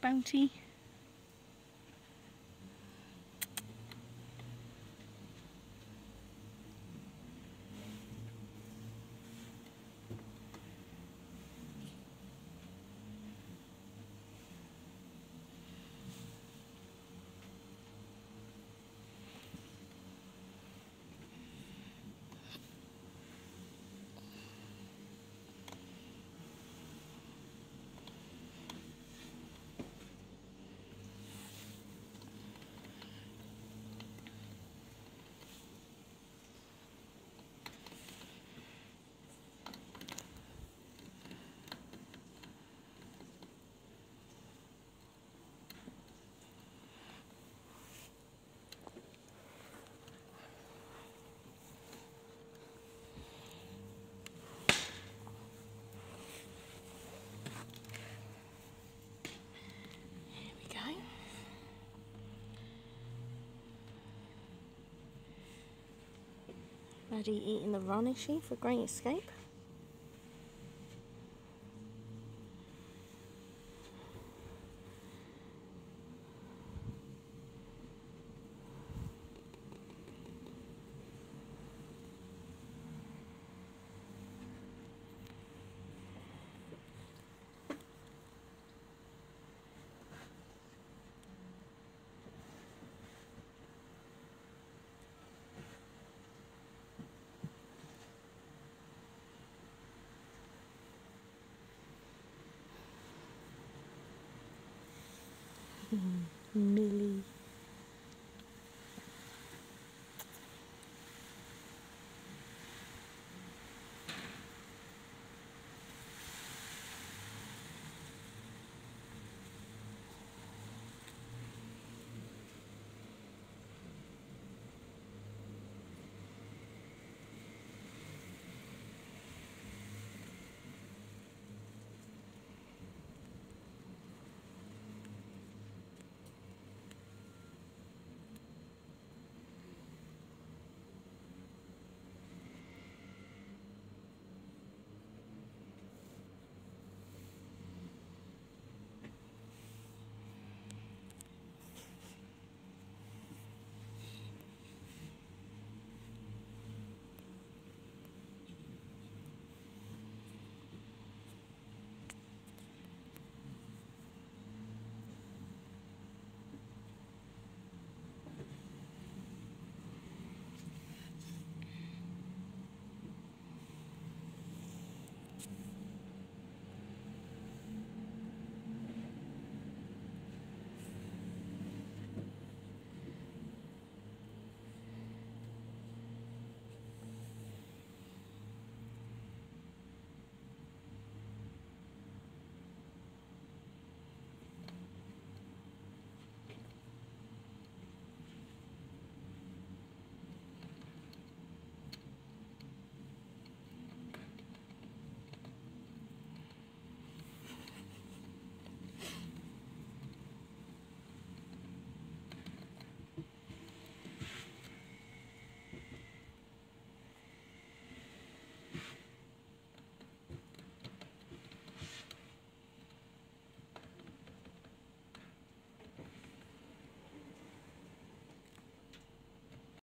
Bounty. Maddie eating the Ranishy for Great Escape. Mm-hmm. Millie.